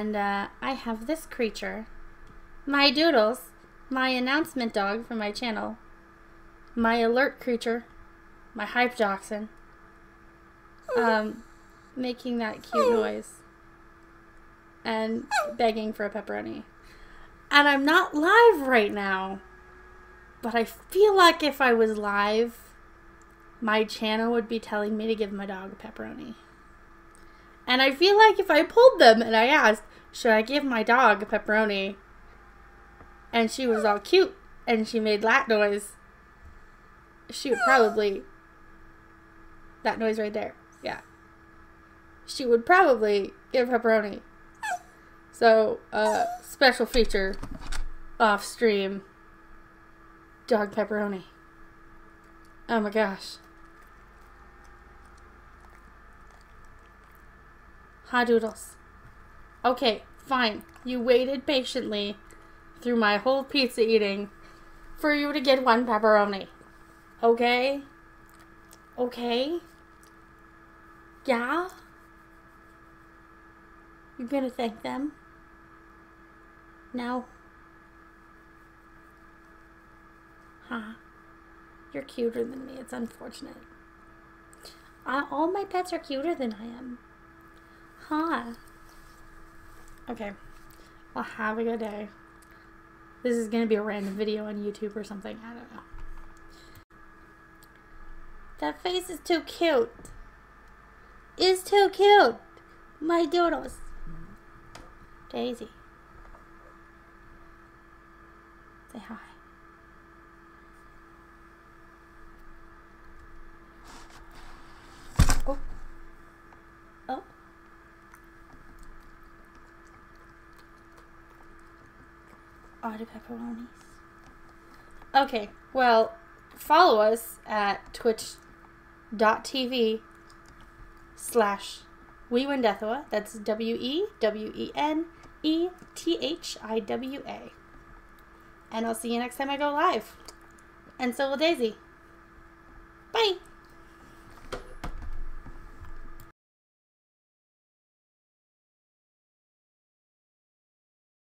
And uh, I have this creature, my Doodles, my announcement dog for my channel, my alert creature, my hype dachshund, um, making that cute noise. And begging for a pepperoni. And I'm not live right now, but I feel like if I was live, my channel would be telling me to give my dog a pepperoni. And I feel like if I pulled them and I asked, should I give my dog a pepperoni? And she was all cute and she made that noise, she would probably. That noise right there. Yeah. She would probably give pepperoni. So, uh, special feature off stream dog pepperoni. Oh my gosh. Hi, Doodles. Okay, fine. You waited patiently through my whole pizza eating for you to get one pepperoni. Okay? Okay? Yeah? You're gonna thank them? No? Huh? You're cuter than me. It's unfortunate. I, all my pets are cuter than I am. Huh? Okay. Well, have a good day. This is gonna be a random video on YouTube or something. I don't know. That face is too cute. Is too cute. My doodles. Daisy. Say hi. Oh. Oh. Are the pepperonis? Okay, well, follow us at twitch.tv slash Wewenethiwa. That's W E W E N E T H I W A. And I'll see you next time I go live. And so will Daisy.